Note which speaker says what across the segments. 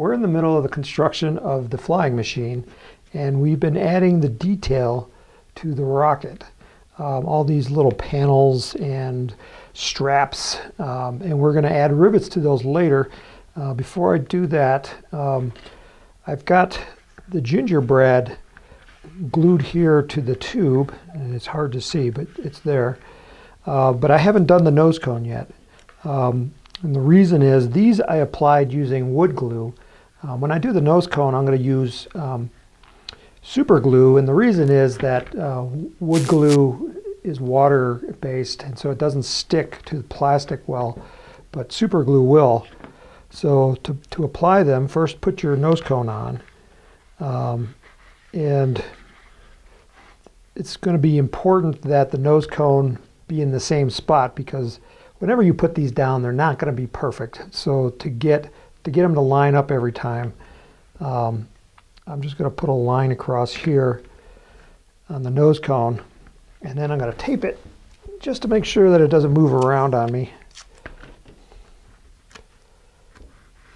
Speaker 1: we're in the middle of the construction of the flying machine and we've been adding the detail to the rocket. Um, all these little panels and straps um, and we're going to add rivets to those later. Uh, before I do that, um, I've got the gingerbread glued here to the tube and it's hard to see but it's there. Uh, but I haven't done the nose cone yet. Um, and the reason is these I applied using wood glue. Uh, when I do the nose cone, I'm going to use um, super glue. And the reason is that uh, wood glue is water based and so it doesn't stick to the plastic well, but super glue will. So to, to apply them, first put your nose cone on. Um, and it's going to be important that the nose cone be in the same spot because whenever you put these down, they're not going to be perfect. So to get to get them to line up every time, um, I'm just going to put a line across here on the nose cone, and then I'm going to tape it just to make sure that it doesn't move around on me.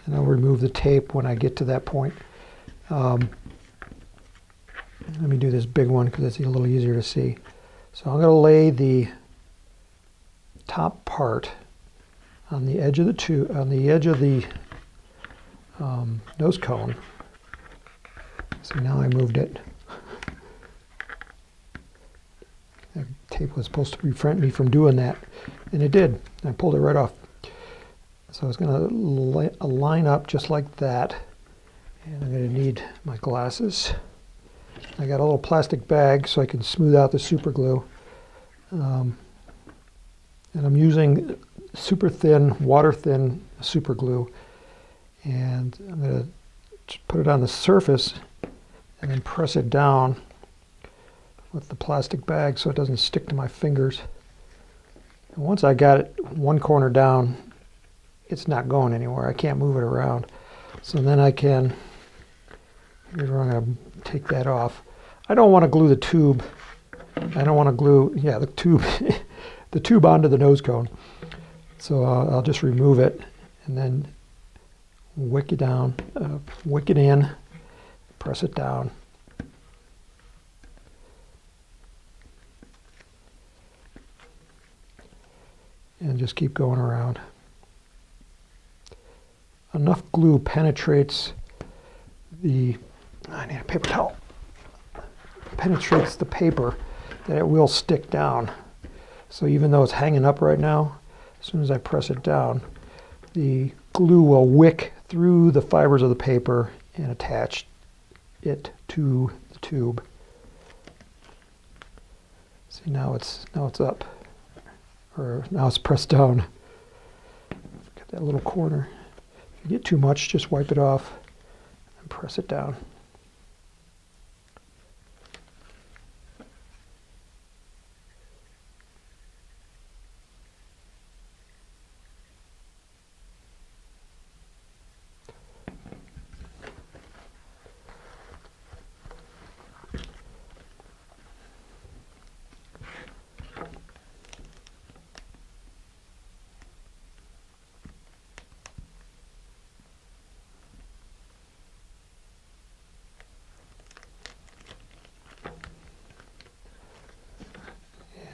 Speaker 1: And I'll remove the tape when I get to that point. Um, let me do this big one because it's a little easier to see. So I'm going to lay the top part on the edge of the tube, on the edge of the um, nose cone. See now I moved it. That tape was supposed to prevent me from doing that, and it did. I pulled it right off. So it's going to line up just like that. And I'm going to need my glasses. I got a little plastic bag so I can smooth out the super glue. Um, and I'm using super thin, water thin super glue. And I'm going to put it on the surface and then press it down with the plastic bag so it doesn't stick to my fingers. And once I got it one corner down, it's not going anywhere. I can't move it around. So then I can, here's where I'm going to take that off. I don't want to glue the tube. I don't want to glue, yeah, the tube the tube onto the nose cone. So uh, I'll just remove it and then wick it down, uh, wick it in, press it down. And just keep going around. Enough glue penetrates the, I need a paper towel, penetrates the paper that it will stick down. So even though it's hanging up right now, as soon as I press it down, the glue will wick through the fibers of the paper and attach it to the tube. See now it's now it's up, or now it's pressed down. Get that little corner. If you get too much, just wipe it off and press it down.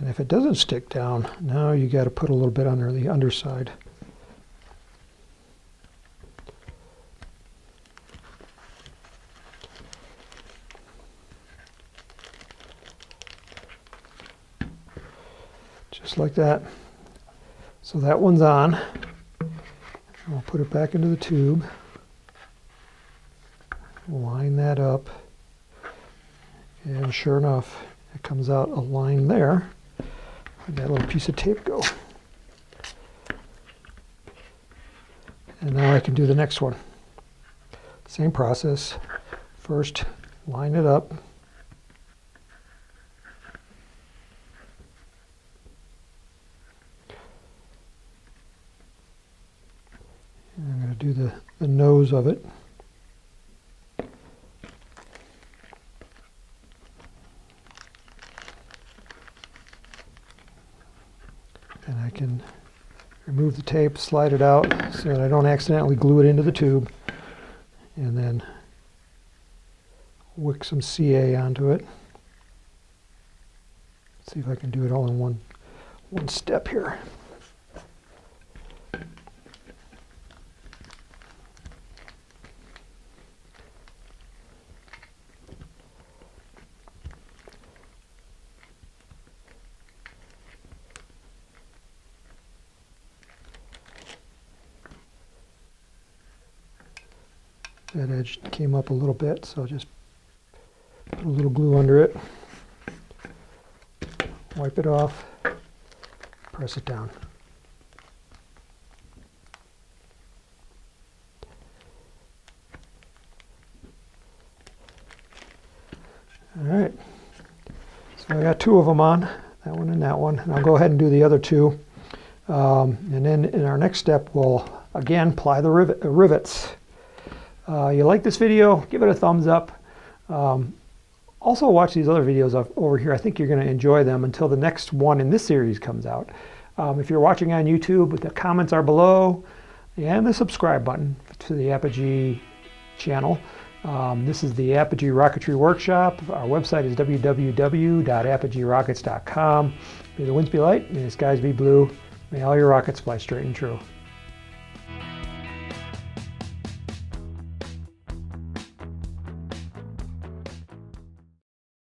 Speaker 1: And if it doesn't stick down, now you got to put a little bit under the underside. Just like that. So that one's on. I'll put it back into the tube. Line that up. And sure enough, it comes out a line there. Where'd that little piece of tape go? And now I can do the next one. Same process. First, line it up. And I'm going to do the, the nose of it. Can remove the tape, slide it out so that I don't accidentally glue it into the tube. and then wick some CA onto it. Let's see if I can do it all in one, one step here. That edge came up a little bit, so just put a little glue under it. Wipe it off, press it down. All right, so I got two of them on, that one and that one, and I'll go ahead and do the other two. Um, and then in our next step, we'll again ply the rivet, uh, rivets. Uh, you like this video, give it a thumbs up. Um, also watch these other videos over here. I think you're going to enjoy them until the next one in this series comes out. Um, if you're watching on YouTube, the comments are below and the subscribe button to the Apogee channel. Um, this is the Apogee Rocketry Workshop. Our website is www.apogeerockets.com. May the winds be light, may the skies be blue, may all your rockets fly straight and true.